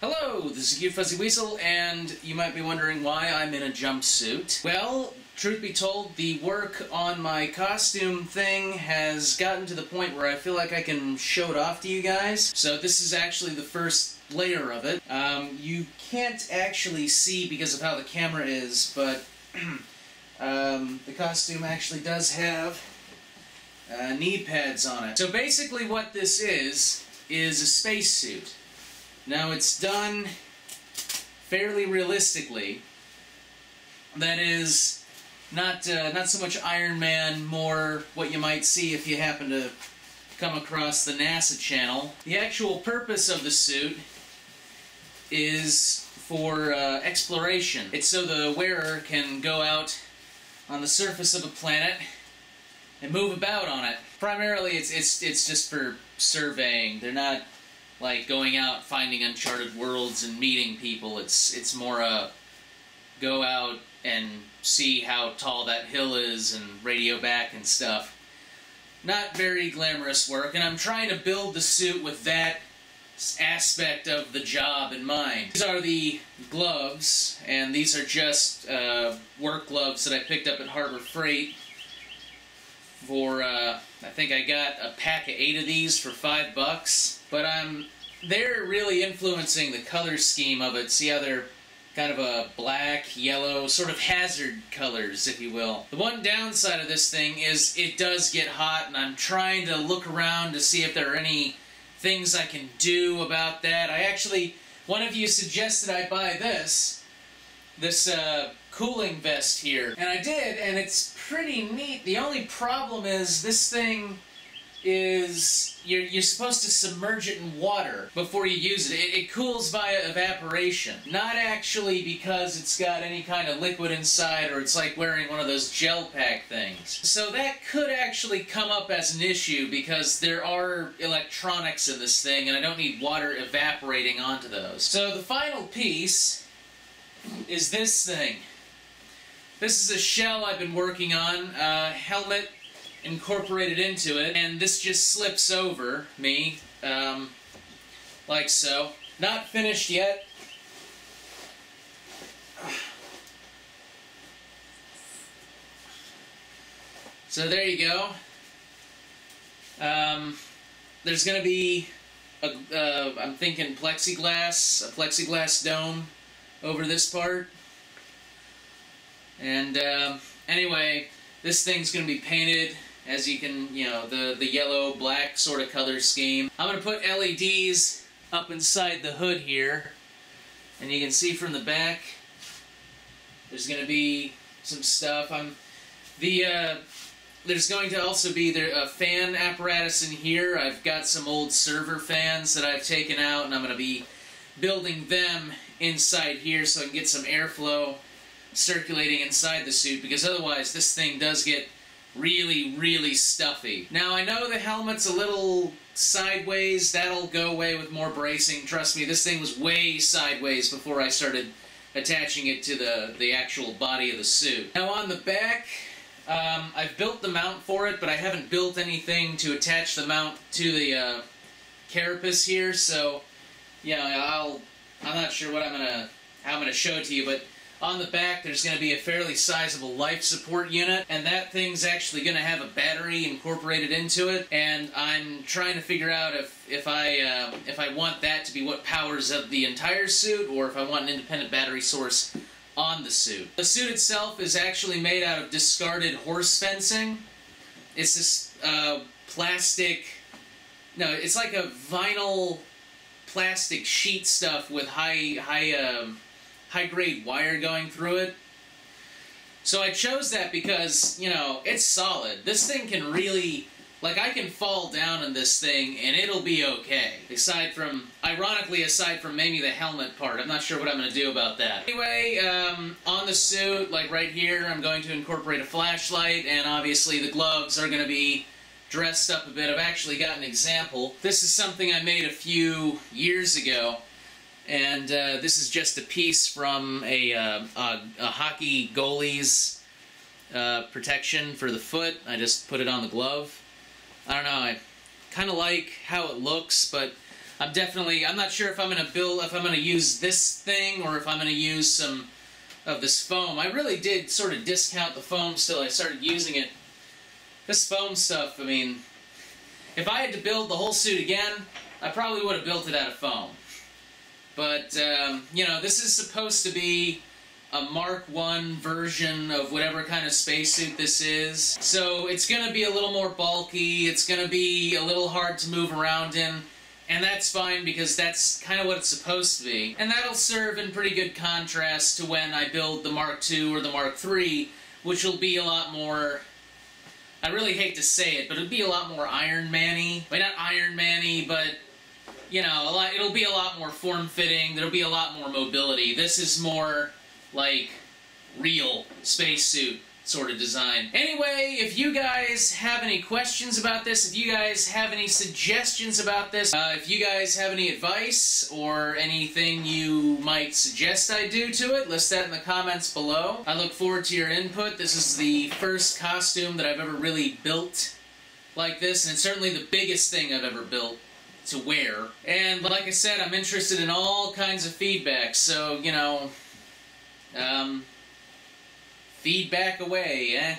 Hello, this is Cute Fuzzy Weasel, and you might be wondering why I'm in a jumpsuit. Well, truth be told, the work on my costume thing has gotten to the point where I feel like I can show it off to you guys. So this is actually the first layer of it. Um, you can't actually see because of how the camera is, but um, the costume actually does have uh, knee pads on it. So basically what this is, is a spacesuit. Now it's done fairly realistically. That is not uh, not so much Iron Man, more what you might see if you happen to come across the NASA channel. The actual purpose of the suit is for uh, exploration. It's so the wearer can go out on the surface of a planet and move about on it. Primarily, it's it's it's just for surveying. They're not like going out finding uncharted worlds and meeting people. It's it's more a go out and see how tall that hill is and radio back and stuff. Not very glamorous work, and I'm trying to build the suit with that aspect of the job in mind. These are the gloves, and these are just uh, work gloves that I picked up at Harbor Freight for, uh, I think I got a pack of eight of these for five bucks but I'm they're really influencing the color scheme of it. See how they're kind of a black, yellow, sort of hazard colors, if you will. The one downside of this thing is it does get hot, and I'm trying to look around to see if there are any things I can do about that. I actually, one of you suggested I buy this, this uh, cooling vest here, and I did, and it's pretty neat. The only problem is this thing is you're, you're supposed to submerge it in water before you use it. it. It cools via evaporation. Not actually because it's got any kind of liquid inside or it's like wearing one of those gel pack things. So that could actually come up as an issue because there are electronics in this thing and I don't need water evaporating onto those. So the final piece is this thing. This is a shell I've been working on. Uh, helmet incorporated into it, and this just slips over me, um, like so. Not finished yet. So there you go. Um, there's going to be, a, uh, I'm thinking plexiglass, a plexiglass dome over this part. And um, anyway, this thing's going to be painted as you can, you know, the, the yellow, black sort of color scheme. I'm going to put LEDs up inside the hood here. And you can see from the back, there's going to be some stuff. I'm the uh, there's going to also be there a fan apparatus in here. I've got some old server fans that I've taken out, and I'm going to be building them inside here so I can get some airflow circulating inside the suit because otherwise this thing does get really, really stuffy. Now, I know the helmet's a little sideways. That'll go away with more bracing. Trust me, this thing was way sideways before I started attaching it to the, the actual body of the suit. Now, on the back, um, I've built the mount for it, but I haven't built anything to attach the mount to the uh, carapace here, so, yeah, I'll... I'm not sure what I'm gonna... how I'm gonna show it to you, but on the back, there's going to be a fairly sizable life support unit, and that thing's actually going to have a battery incorporated into it. And I'm trying to figure out if if I uh, if I want that to be what powers up the entire suit, or if I want an independent battery source on the suit. The suit itself is actually made out of discarded horse fencing. It's this uh, plastic. No, it's like a vinyl plastic sheet stuff with high high. Um, high-grade wire going through it. So I chose that because, you know, it's solid. This thing can really... Like, I can fall down in this thing, and it'll be okay. Aside from... Ironically, aside from maybe the helmet part. I'm not sure what I'm going to do about that. Anyway, um, on the suit, like right here, I'm going to incorporate a flashlight, and obviously the gloves are going to be dressed up a bit. I've actually got an example. This is something I made a few years ago. And uh, this is just a piece from a, uh, a, a hockey goalie's uh, protection for the foot. I just put it on the glove. I don't know, I kind of like how it looks, but I'm definitely, I'm not sure if I'm going to build, if I'm going to use this thing or if I'm going to use some of this foam. I really did sort of discount the foam still. I started using it. This foam stuff, I mean, if I had to build the whole suit again, I probably would have built it out of foam. But, um, you know, this is supposed to be a Mark 1 version of whatever kind of spacesuit this is. So it's going to be a little more bulky, it's going to be a little hard to move around in, and that's fine because that's kind of what it's supposed to be. And that'll serve in pretty good contrast to when I build the Mark 2 or the Mark 3, which will be a lot more I really hate to say it, but it'll be a lot more Iron Man-y. Well, not Iron Man-y, but you know, lot, it'll be a lot more form-fitting. There'll be a lot more mobility. This is more like real spacesuit sort of design. Anyway, if you guys have any questions about this, if you guys have any suggestions about this, uh, if you guys have any advice or anything you might suggest I do to it, list that in the comments below. I look forward to your input. This is the first costume that I've ever really built like this, and it's certainly the biggest thing I've ever built to wear. And like I said, I'm interested in all kinds of feedback, so, you know, um, feedback away, eh?